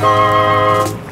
Música